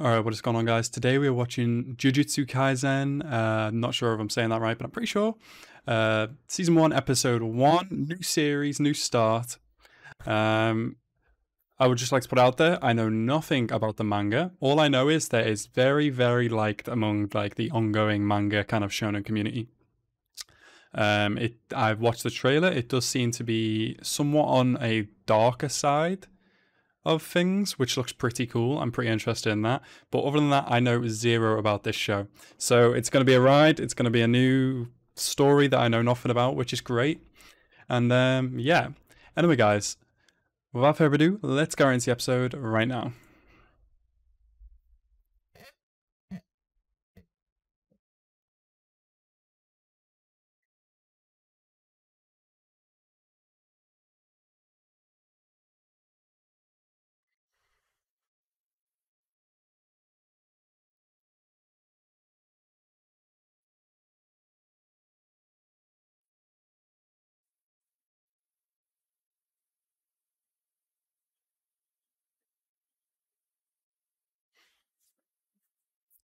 Alright, what is going on guys? Today we are watching Jujutsu Kaisen. Uh, not sure if I'm saying that right, but I'm pretty sure. Uh, season 1, episode 1, new series, new start. Um, I would just like to put out there, I know nothing about the manga. All I know is that it's very, very liked among like the ongoing manga kind of shonen community. Um, it I've watched the trailer. It does seem to be somewhat on a darker side of things, which looks pretty cool. I'm pretty interested in that. But other than that, I know zero about this show. So it's going to be a ride. It's going to be a new story that I know nothing about, which is great. And um, yeah. Anyway, guys, without further ado, let's go into the episode right now.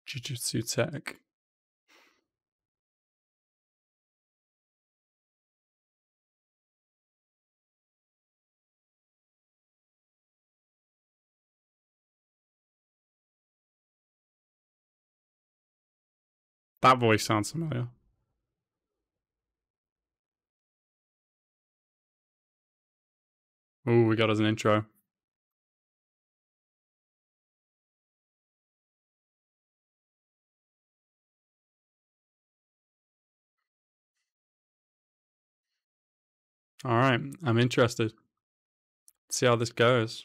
Jujutsu Tech. That voice sounds familiar. Oh, we got as an intro. All right, I'm interested. See how this goes.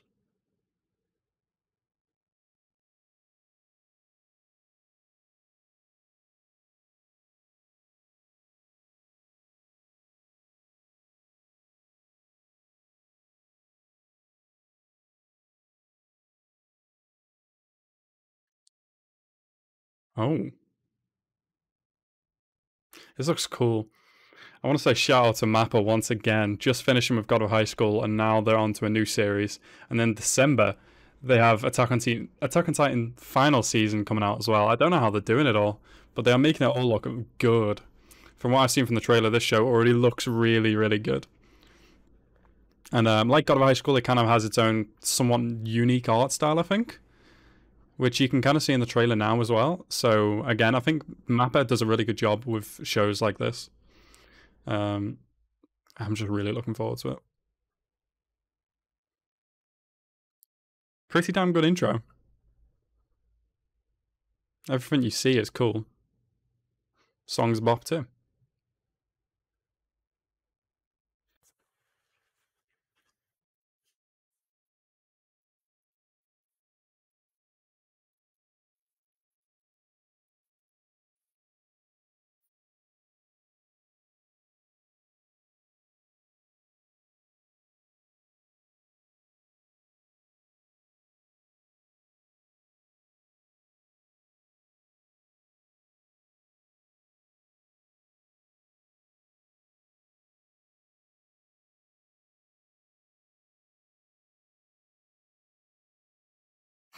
Oh. This looks cool. I want to say shout out to Mappa once again. Just finishing with God of High School, and now they're on to a new series. And then December, they have Attack on Titan, Attack on Titan final season coming out as well. I don't know how they're doing it all, but they are making it all look good. From what I've seen from the trailer, this show already looks really, really good. And um, like God of High School, it kind of has its own somewhat unique art style, I think which you can kind of see in the trailer now as well. So again, I think Mappa does a really good job with shows like this. Um, I'm just really looking forward to it. Pretty damn good intro. Everything you see is cool. Songs bop too.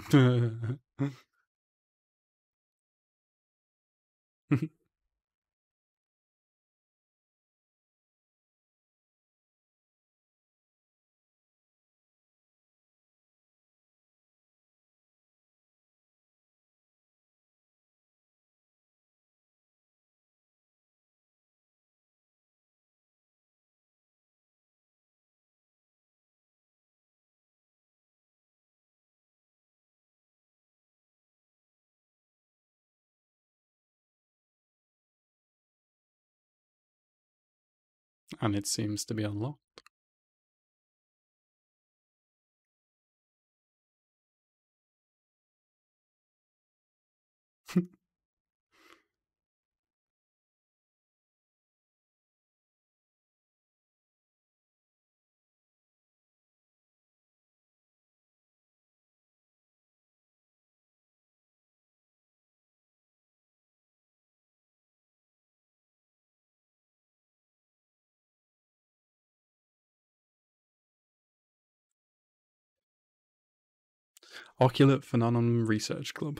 对嗯嗯哼 and it seems to be unlocked. Oculate Phenomenon Research Club.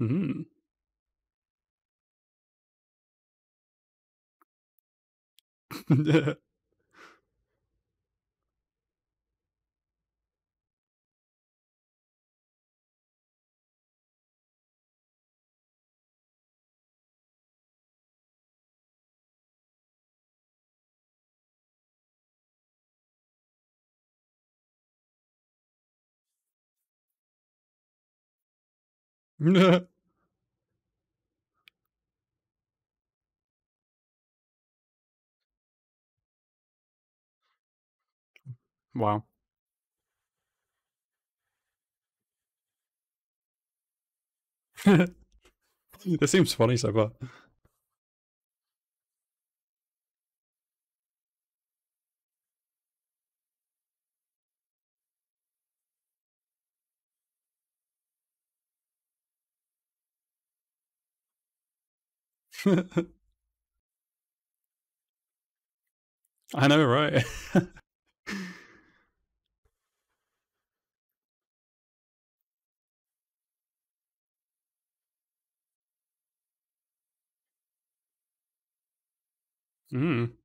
mm. wow. this seems funny so far. I know, right? mm.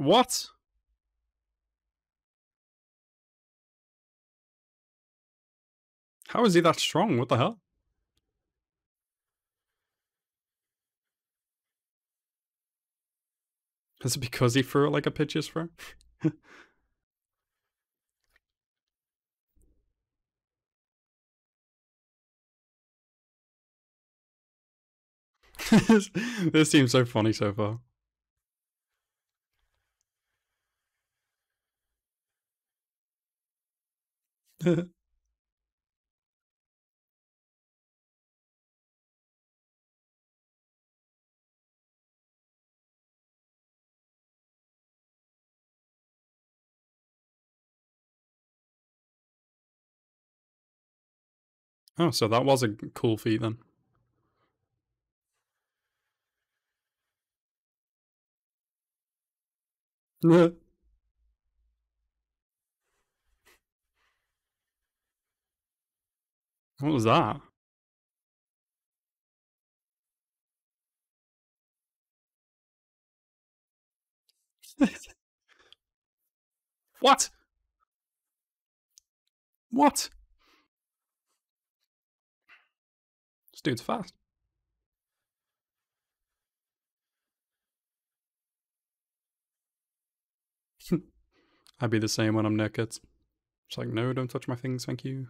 What? How is he that strong? What the hell? Is it because he threw it like a pitcher's throw? this seems so funny so far. oh, so that was a cool feat then. Yeah. what was that? what? What? This dude's fast. I'd be the same when I'm naked. It's like, no, don't touch my things, thank you.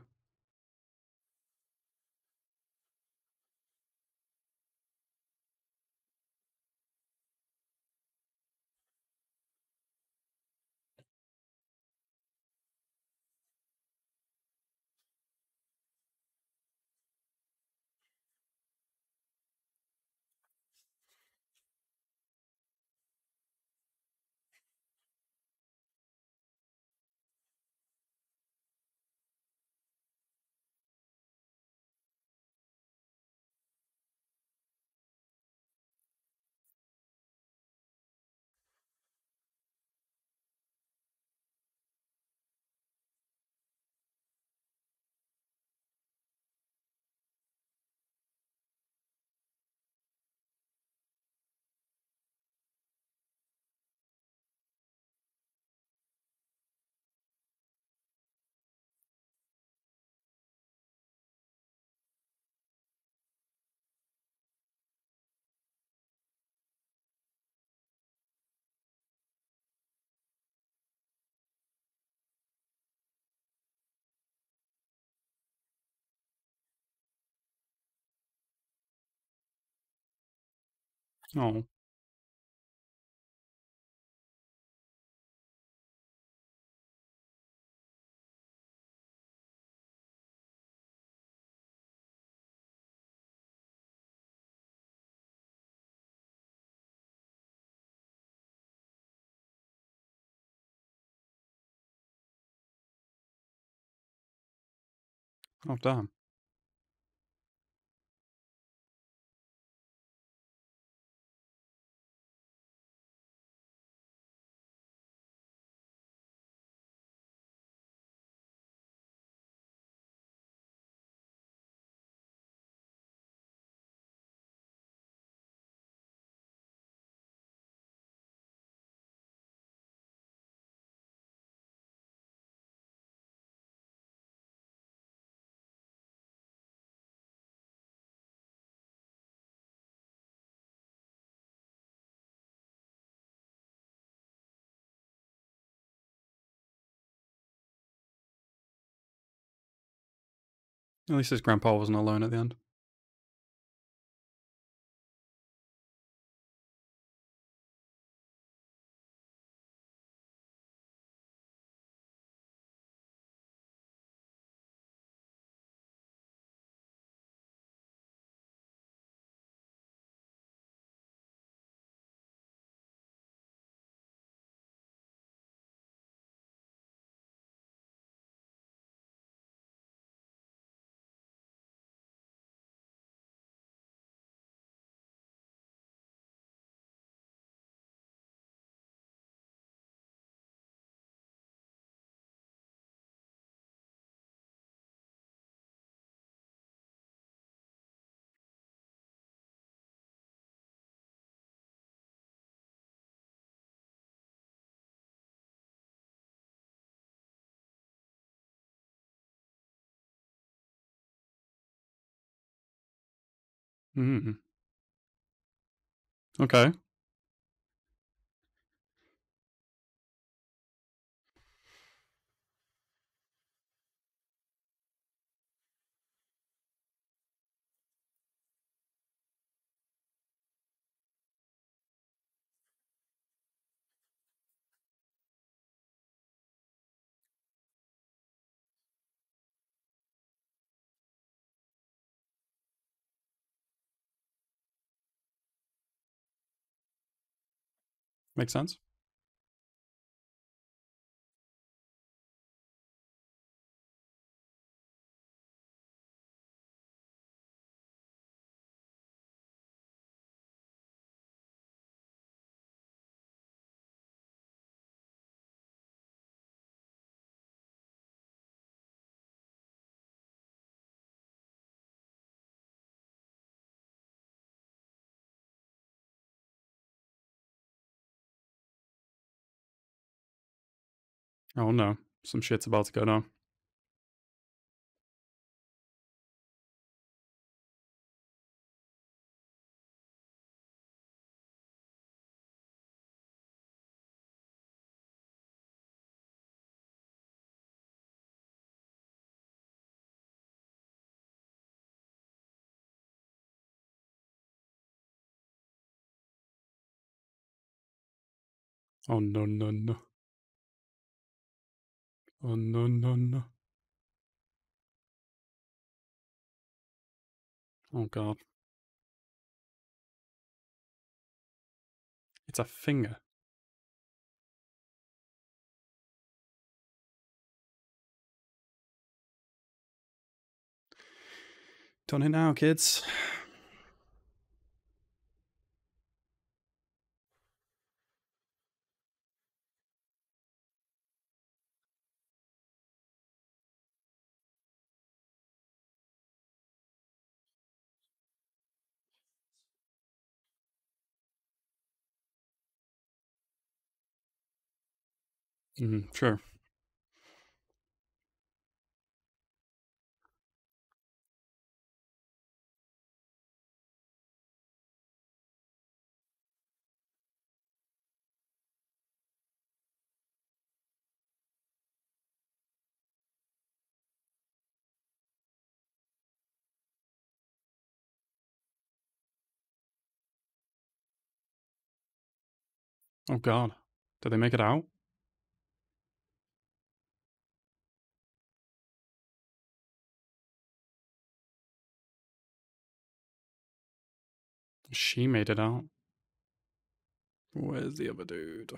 Oh. Oh, damn. At least his grandpa wasn't alone at the end. Mm. Okay. Makes sense. Oh no, some shit's about to go down. Oh no no no. Oh no no no. Oh god. It's a finger. Done it now, kids. Mm, sure. Oh god. Did they make it out? She made it out. Where's the other dude?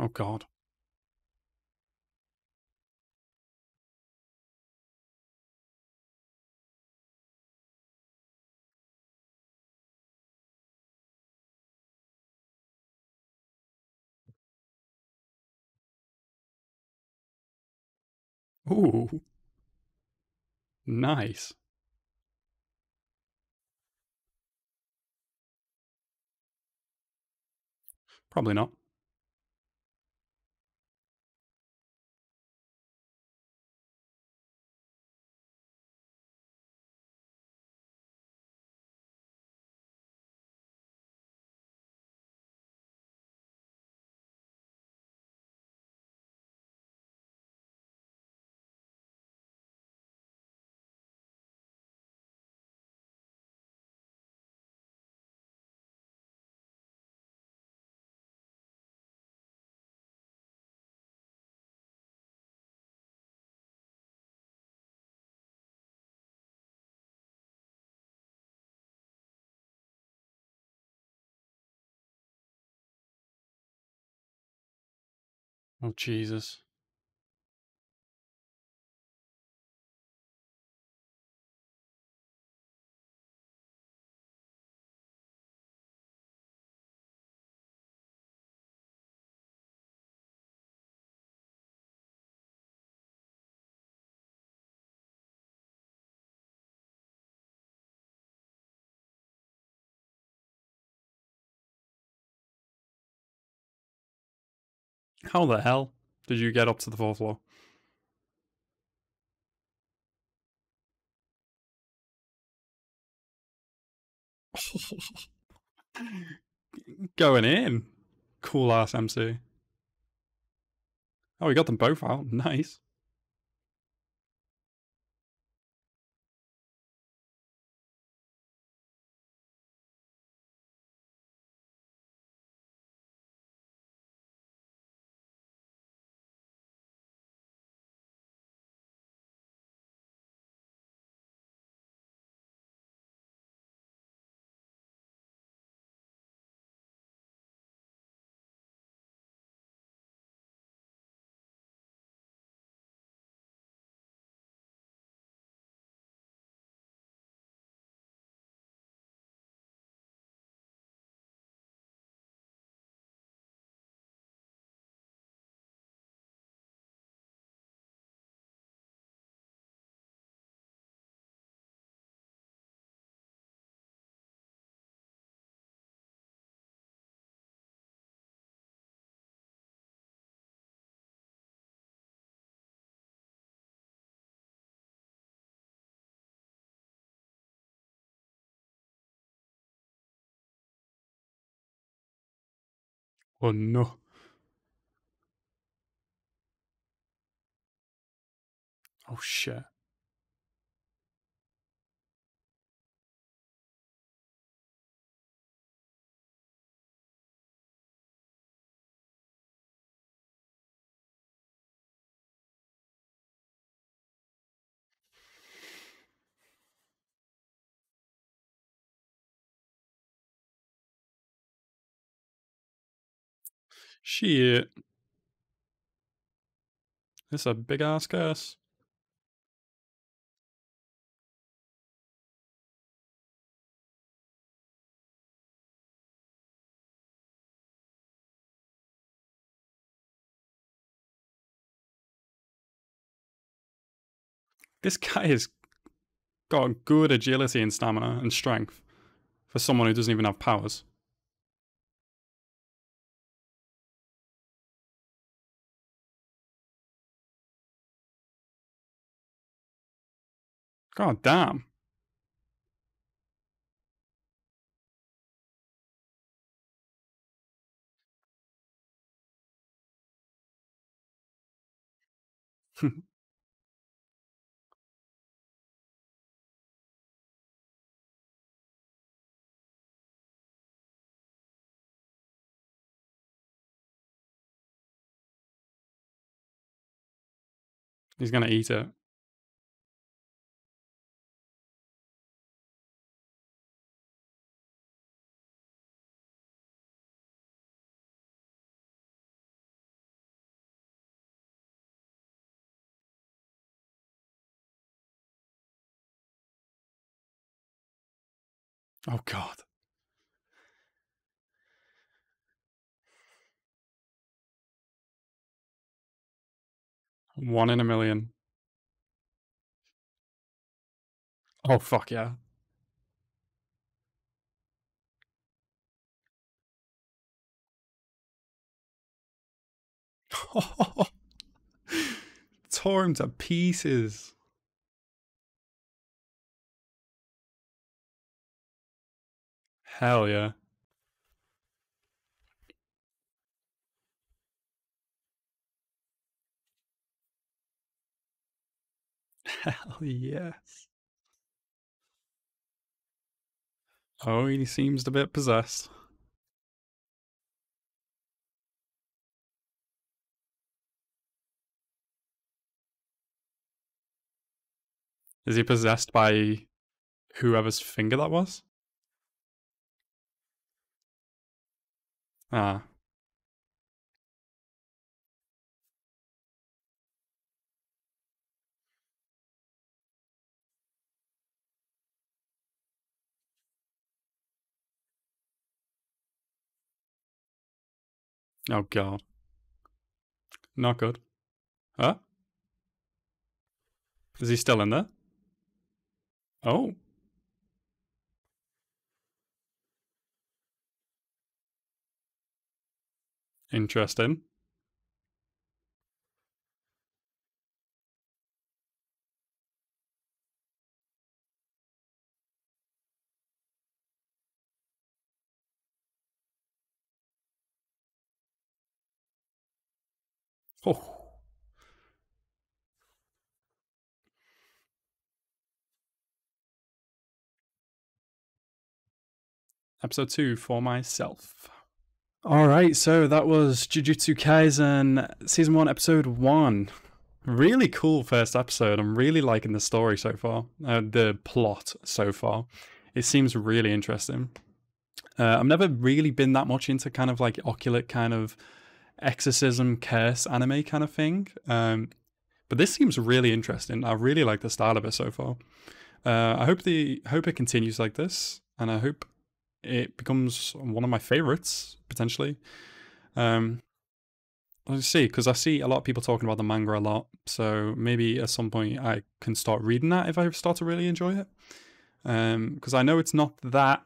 Oh god. Ooh. Nice. Probably not. Oh Jesus. How the hell did you get up to the fourth floor? Going in. Cool ass MC. Oh, we got them both out. Nice. Oh no. Oh shit. Shit. It's a big ass curse. This guy has got good agility and stamina and strength for someone who doesn't even have powers. God damn. He's gonna eat it. Oh god. One in a million. Oh fuck yeah. Tore him to pieces. Hell yeah. Hell yes. Oh, he seems a bit possessed. Is he possessed by whoever's finger that was? Ah. Oh god. Not good. Huh? Is he still in there? Oh. Interesting. Oh. Episode 2 for myself. All right, so that was Jujutsu Kaisen season 1 episode 1. Really cool first episode. I'm really liking the story so far. Uh, the plot so far. It seems really interesting. Uh, I've never really been that much into kind of like occult kind of exorcism curse anime kind of thing. Um, but this seems really interesting. I really like the style of it so far. Uh, I hope the hope it continues like this, and I hope it becomes one of my favorites potentially. Um, let's see, because I see a lot of people talking about the manga a lot, so maybe at some point I can start reading that if I start to really enjoy it. Because um, I know it's not that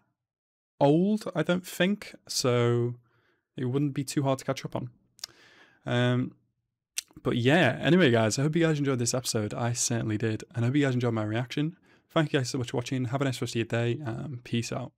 old, I don't think, so it wouldn't be too hard to catch up on. Um, but yeah, anyway, guys, I hope you guys enjoyed this episode. I certainly did. And I hope you guys enjoyed my reaction. Thank you guys so much for watching. Have a nice rest of your day. Um, peace out.